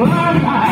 Lord,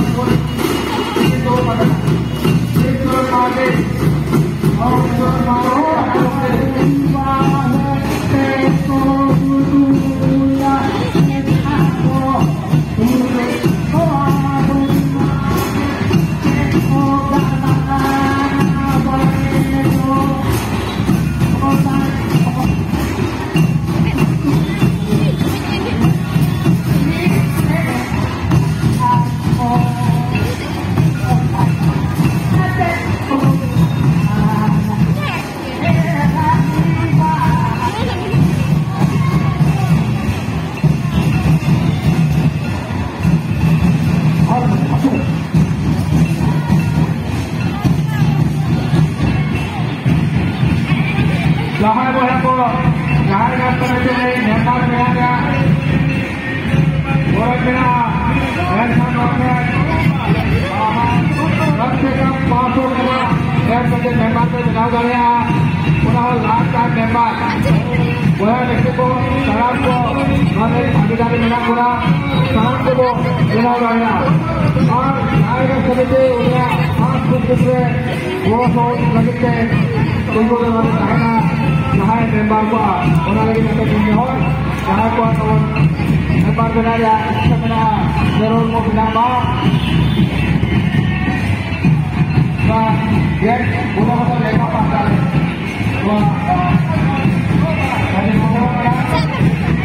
Vamos,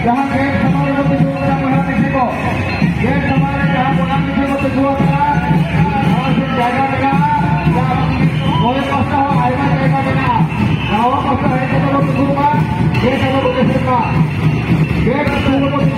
Jangan lagit eh tungkol lagi. ya Dia sama bekerja. Dia sama bekerja.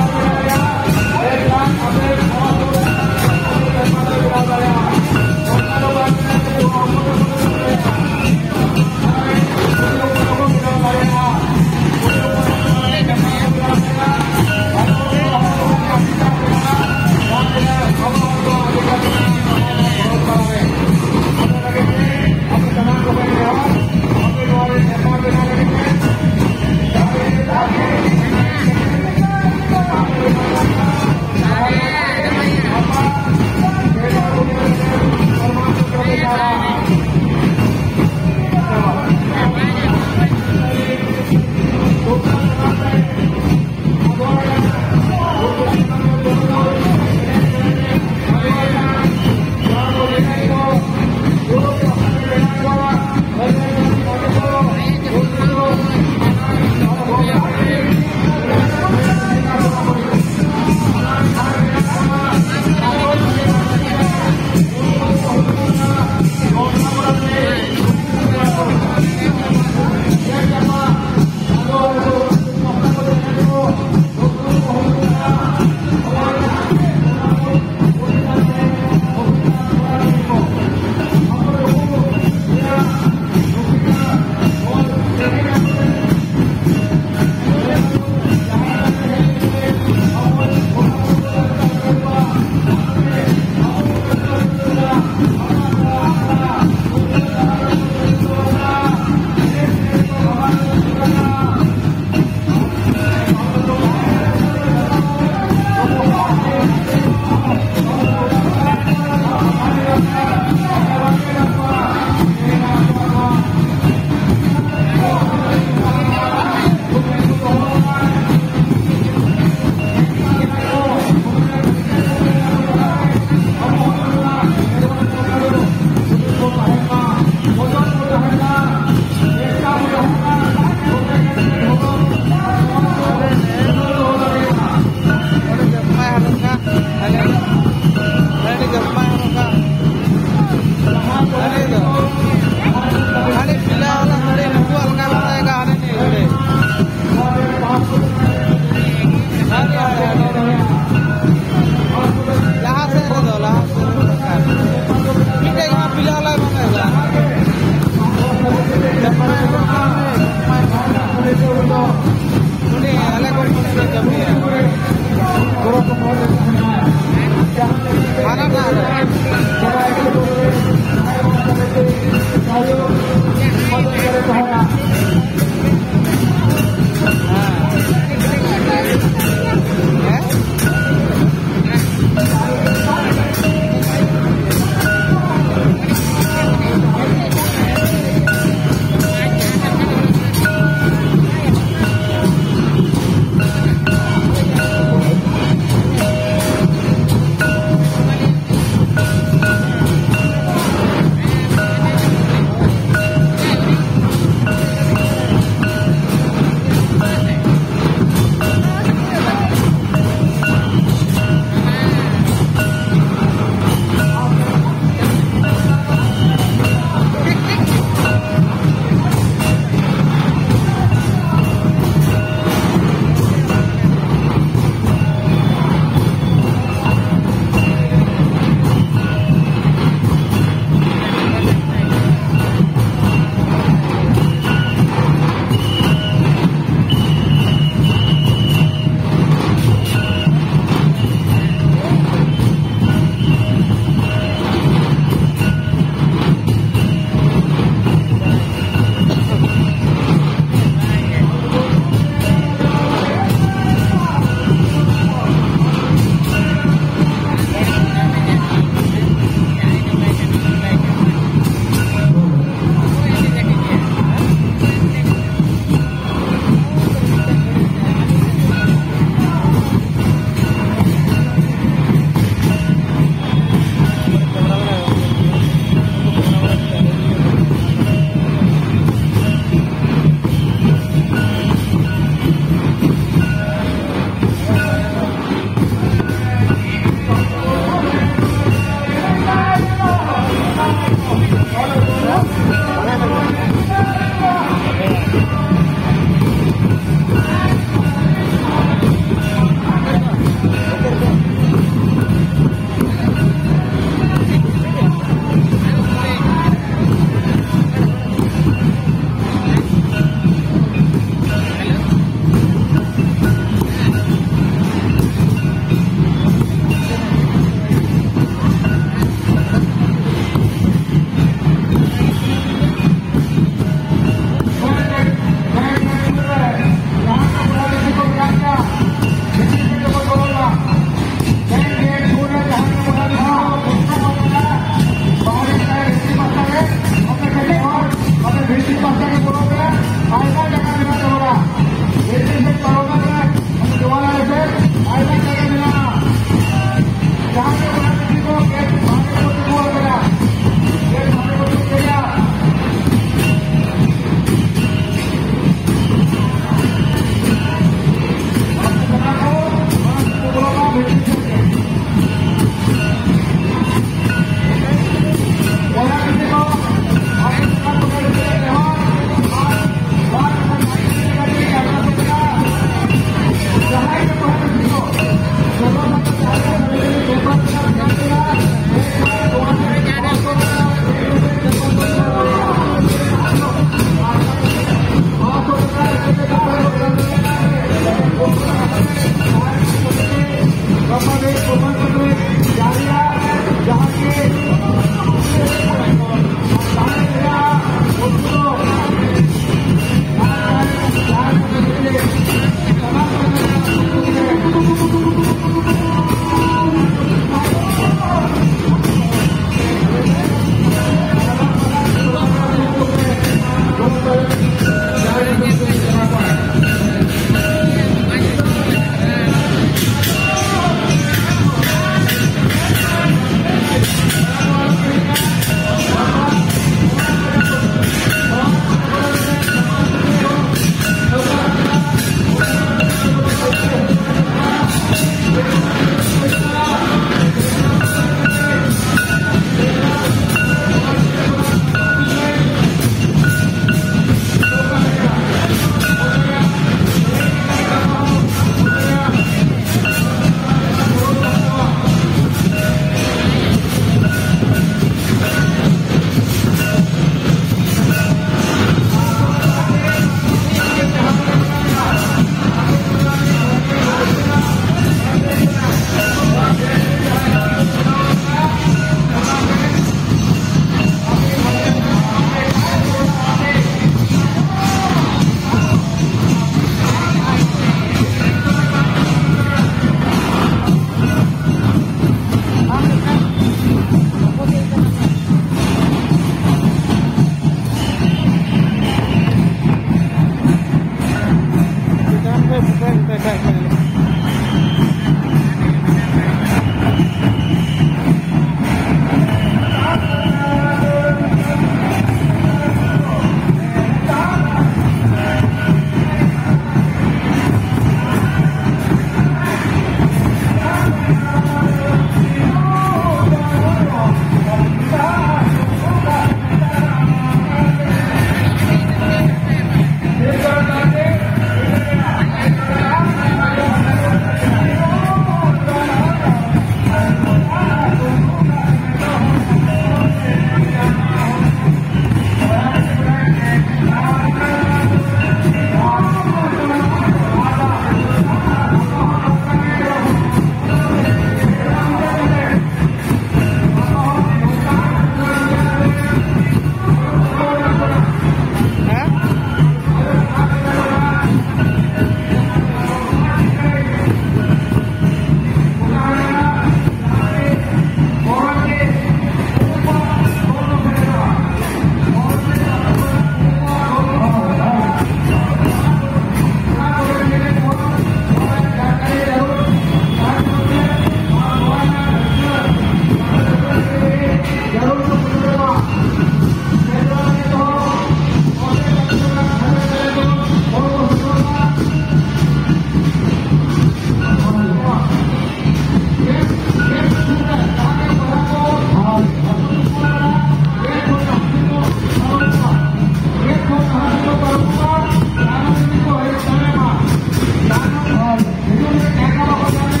啊，你래是제가가장좋 아.